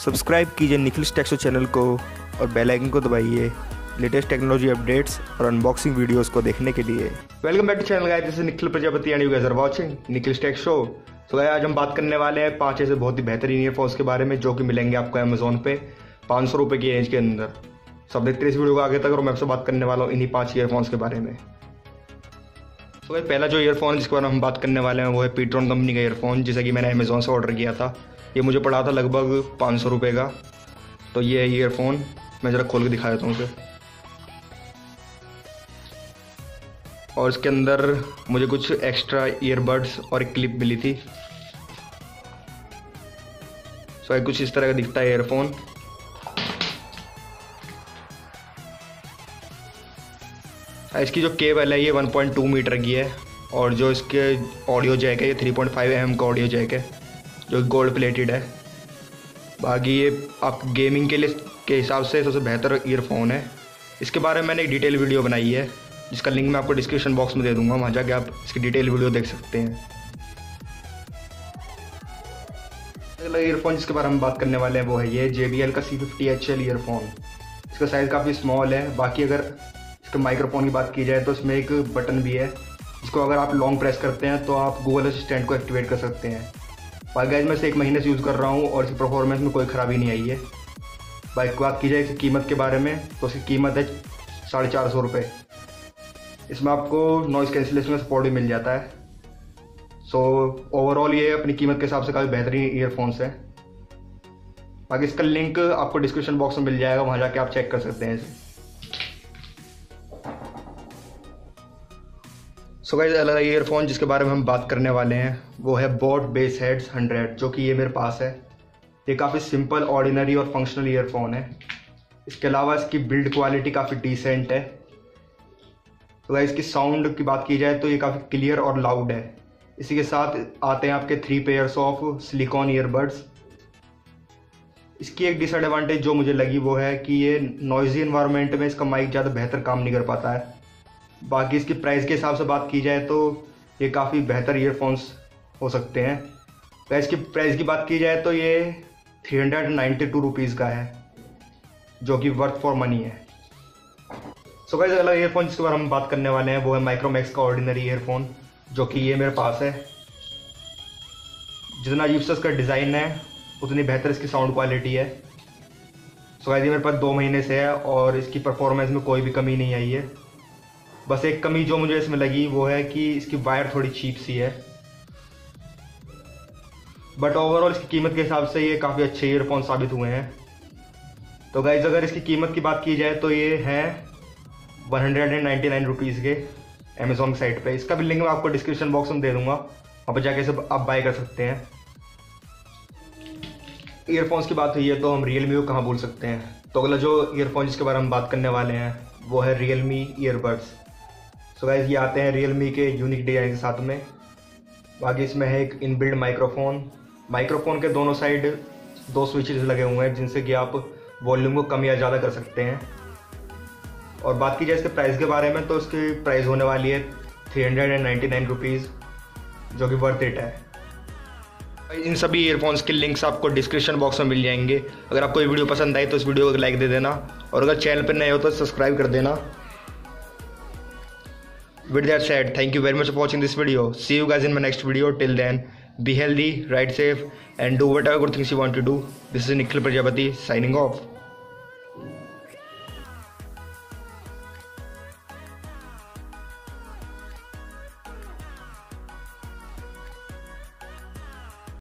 Subscribe कीजिए निखिल टेक्सो channel को और बेल आइकन को दबाइए। लेटेस्ट टेक्नोलॉजी अपडेट्स और अनबॉक्सिंग वीडियोस को देखने के लिए। Welcome back to channel guys this is Nikhil Prajapati and you guys are watching Nikhil tech show तो गाइस आज हम बात करने वाले हैं पाँच ऐसे बहुत ही बेहतरीन ईयरफोन्स के बारे में जो कि मिलेंगे आपको अमेजोन पे पाँच सौ रुपये की रेंज के अंदर। सब देखते इस वीडियो को आगे तक और मैं आपसे बात करने वाला हूँ इन्हीं पाँच ईयरफोन्स के बारे में। तो भाई, पहला जो ईयरफोन जिसके बारे में हम बात करने वाले हैं वो है पीट्रॉन कंपनी का ईयरफोन जैसा कि मैंने अमेजोन से ऑर्डर किया था। ये मुझे पड़ा था लगभग पाँच सौ रुपये का। तो ये है ईयरफोन मैं ज़रा खोल के दिखा देता हूँ उसे। और इसके अंदर मुझे कुछ एक्स्ट्रा ईयरबड्स और एक क्लिप मिली थी। सो कुछ इस तरह का दिखता है ईयरफोन इसकी जो केबल है, ये 1.2 मीटर की है। और जो इसके ऑडियो जैक है, ये 3.5 पॉइंट का ऑडियो जैक है। जो गोल्ड प्लेटेड है। बाकी ये आप गेमिंग के लिए, के हिसाब से सबसे बेहतर ईयरफोन है। इसके बारे में मैंने एक डिटेल वीडियो बनाई है, जिसका लिंक मैं आपको डिस्क्रिप्शन बॉक्स में दे दूँगा, वहाँ जाके आप इसकी डिटेल वीडियो देख सकते हैं। अगला ईयरफोन जिसके बारे में बात करने वाले हैं, वो है ये जे का C fifty H L earphone इसका साइज़ काफ़ी स्मॉल है, बाकी अगर इसके माइक्रोफोन की बात की जाए तो इसमें एक बटन भी है। जिसको अगर आप लॉन्ग प्रेस करते हैं तो आप गूगल असिस्टेंट को एक्टिवेट कर सकते हैं। बाकी गाइज़ मैं इसे एक महीने से यूज़ कर रहा हूँ और इसकी परफॉर्मेंस में कोई ख़राबी नहीं आई है। बाइक बात की जाए इसकी कीमत के बारे में तो इसकी कीमत है साढ़े चार सौ रुपये इसमें आपको नॉइज़ कैंसिलेशन का सपोर्ट भी मिल जाता है। सो so, ओवरऑल ये अपनी कीमत के हिसाब से काफ़ी बेहतरीन ईयरफोन्स है। बाकी इसका लिंक आपको डिस्क्रिप्शन बॉक्स में मिल जाएगा वहाँ जाके आप चेक कर सकते हैं इसे। सो गाइस अलग ईयरफोन जिसके बारे में हम बात करने वाले हैं, वो है बोट बेस हेड्स हंड्रेड जो कि ये मेरे पास है। ये काफ़ी सिंपल ऑर्डिनरी और फंक्शनल ईयरफोन है। इसके अलावा इसकी बिल्ड क्वालिटी काफ़ी डिसेंट है। तो गाइस इसकी साउंड की बात की जाए तो ये काफ़ी क्लियर और लाउड है। इसी के साथ आते हैं आपके three pairs of silicone earbuds इसकी एक डिसएडवांटेज जो मुझे लगी, वो है कि ये नॉइजी इन्वायरमेंट में इसका माइक ज़्यादा बेहतर काम नहीं कर पाता है। बाकी इसकी प्राइस के हिसाब से बात की जाए तो ये काफ़ी बेहतर ईयरफोन्स हो सकते हैं। प्राइस की प्राइस की बात की जाए तो ये three hundred ninety two rupees का है, जो कि वर्थ फॉर मनी है। सो गाइस अगला ईयरफोन जिसके बारे में हम बात करने वाले हैं, वो है माइक्रोमैक्स का ऑर्डिनरी ईयरफोन जो कि ये मेरे पास है। जितना अजीब सा इसका डिज़ाइन है, उतनी बेहतर इसकी साउंड क्वालिटी है। सो गाइस ये मेरे पास दो महीने से है और इसकी परफॉर्मेंस में कोई भी कमी नहीं आई है। बस एक कमी जो मुझे इसमें लगी वो है कि इसकी वायर थोड़ी चीप सी है। बट ओवरऑल इसकी कीमत के हिसाब से ये काफ़ी अच्छे ईयरफोन साबित हुए हैं। तो गाइज़ अगर इसकी कीमत की बात की जाए तो ये है one hundred and ninety nine rupees के अमेजोन साइट पे। इसका भी लिंक मैं आपको डिस्क्रिप्शन बॉक्स में दे दूँगा। वहाँ पर जाके सब आप बाय कर सकते हैं। ईयरफोन्स की बात हुई है तो हम रियल मी को कहाँ बोल सकते हैं? तो अगला जो ईयरफोन जिसके बारे में बात करने वाले हैं, वो है Realme earbuds so guys ये आते हैं रियल के यूनिक डिज़ाइन के साथ में। बाकी इसमें है एक इनबिल्ड माइक्रोफोन माइक्रोफोन के दोनों साइड दो स्विचेस लगे हुए हैं, जिनसे कि आप वॉल्यूम को कम या ज़्यादा कर सकते हैं। और बात की जाए इसके प्राइस के बारे में तो इसकी प्राइस होने वाली है three hundred and ninety nine rupees जो कि वर्थ इट है। इन सभी ईयरफोन्स के लिंक्स आपको डिस्क्रिप्शन बॉक्स में मिल जाएँगे। अगर आपको ये वीडियो पसंद आई तो इस वीडियो को लाइक दे देना। और अगर चैनल पर नए हो तो सब्सक्राइब कर देना। With that said thank you very much for watching this video. See you guys in my next video. Till then be healthy ride safe and do whatever good things you want to do. This is nikhil prajapati signing off